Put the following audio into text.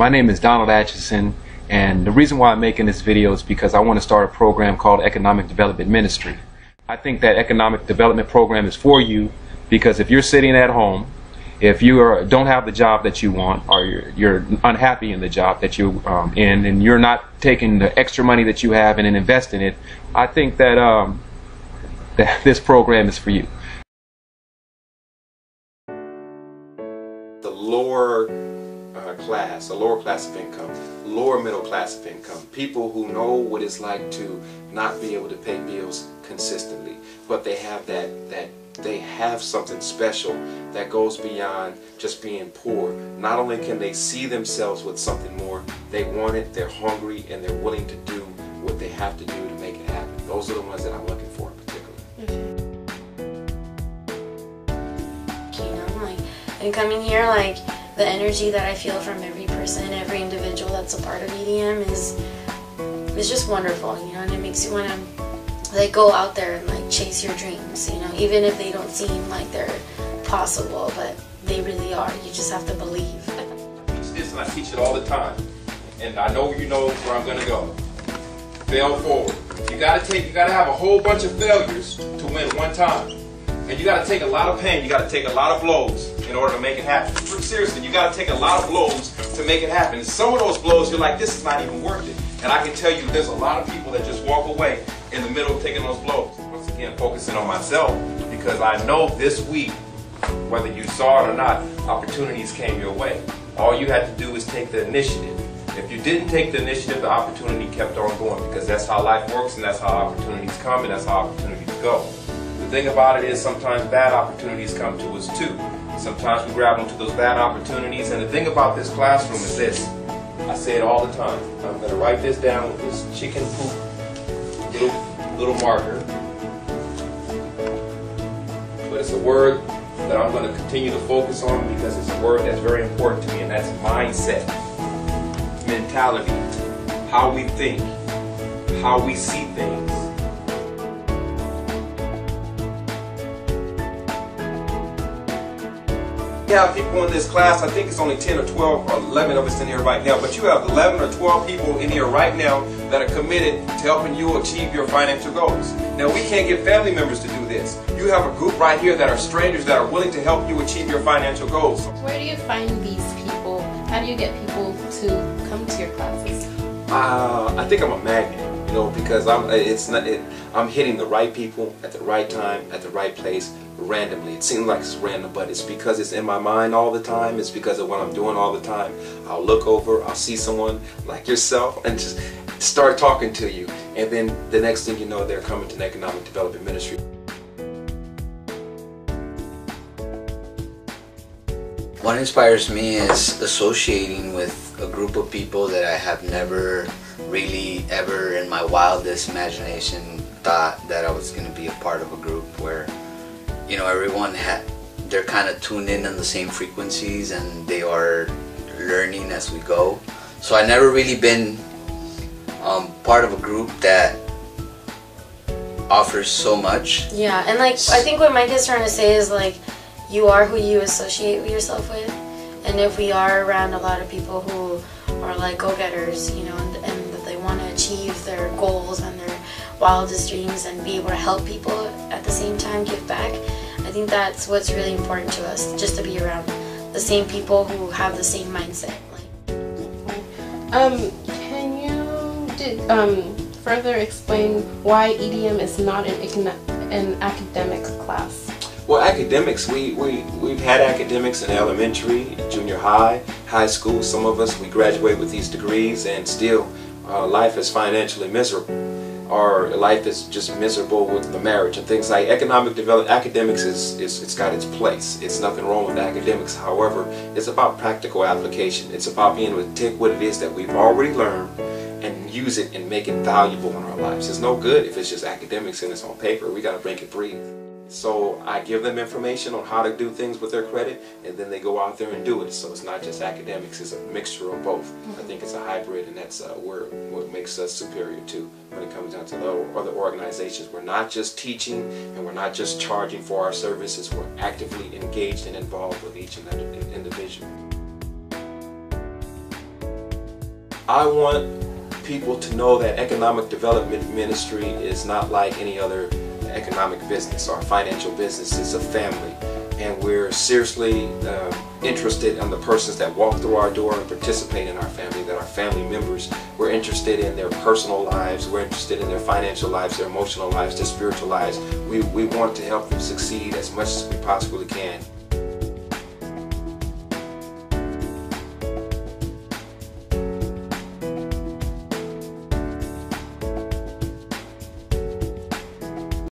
My name is Donald Atchison, and the reason why I'm making this video is because I want to start a program called Economic Development Ministry. I think that economic development program is for you because if you're sitting at home, if you are, don't have the job that you want, or you're, you're unhappy in the job that you're um, in, and you're not taking the extra money that you have and then investing it, I think that um, that this program is for you. The lower class, the lower class of income, lower middle class of income, people who know what it's like to not be able to pay bills consistently, but they have that that they have something special that goes beyond just being poor. Not only can they see themselves with something more, they want it, they're hungry, and they're willing to do what they have to do to make it happen. Those are the ones that I'm looking for in particular. You know, like, and coming here, like, the energy that I feel from every person, every individual that's a part of EDM is is just wonderful, you know, and it makes you want to like go out there and like chase your dreams, you know, even if they don't seem like they're possible, but they really are. You just have to believe. teach this and I teach it all the time. And I know you know where I'm gonna go. Fail forward. You gotta take you gotta have a whole bunch of failures to win one time. And you gotta take a lot of pain, you gotta take a lot of blows in order to make it happen. Seriously, you gotta take a lot of blows to make it happen. And some of those blows you're like, this is not even worth it. And I can tell you there's a lot of people that just walk away in the middle of taking those blows. Once again, focusing on myself because I know this week whether you saw it or not, opportunities came your way. All you had to do was take the initiative. If you didn't take the initiative, the opportunity kept on going because that's how life works and that's how opportunities come and that's how opportunities go. Thing about it is sometimes bad opportunities come to us too. Sometimes we grab onto those bad opportunities and the thing about this classroom is this. I say it all the time. I'm going to write this down with this chicken poop little, little marker. But it's a word that I'm going to continue to focus on because it's a word that's very important to me, and that's mindset, mentality, how we think, how we see things. Have people in this class, I think it's only 10 or 12 or 11 of us in here right now, but you have 11 or 12 people in here right now that are committed to helping you achieve your financial goals. Now, we can't get family members to do this. You have a group right here that are strangers that are willing to help you achieve your financial goals. Where do you find these people? How do you get people to come to your classes? Uh, I think I'm a magnet, you know, because I'm uh, it's not it, I'm hitting the right people at the right time at the right place randomly. It seems like it's random, but it's because it's in my mind all the time. It's because of what I'm doing all the time. I'll look over, I'll see someone like yourself, and just start talking to you, and then the next thing you know, they're coming to an economic development ministry. What inspires me is associating with a group of people that I have never really ever in my wildest imagination thought that I was going to be a part of a group where you know everyone had they're kind of tuned in on the same frequencies and they are learning as we go. So I never really been um, part of a group that offers so much. Yeah, and like I think what Mike is trying to say is like you are who you associate yourself with, and if we are around a lot of people who are like go-getters, you know, achieve their goals and their wildest dreams and be able to help people at the same time give back, I think that's what's really important to us, just to be around the same people who have the same mindset. Like, Um, can you did, um, further explain why EDM is not an, econo- an academic class? Well, academics, we, we, we've had academics in elementary, junior high, high school. Some of us, we graduate with these degrees and still uh, life is financially miserable. Our life is just miserable with the marriage and things like economic development. Academics is, is it's got its place. It's nothing wrong with academics. However, it's about practical application. It's about being able to take what it is that we've already learned and use it and make it valuable in our lives. It's no good if it's just academics and it's on paper. We got to make it breathe. So I give them information on how to do things with their credit, and then they go out there and do it. So it's not just academics; it's a mixture of both. I think it's a hybrid, and that's uh, where what makes us superior to when it comes down to the other organizations. We're not just teaching, and we're not just charging for our services. We're actively engaged and involved with each individual. I want people to know that economic development ministry is not like any other economic business Our financial business. is a family. And we're seriously uh, interested in the persons that walk through our door and participate in our family, that are family members. We're interested in their personal lives. We're interested in their financial lives, their emotional lives, their spiritual lives. We, we want to help them succeed as much as we possibly can.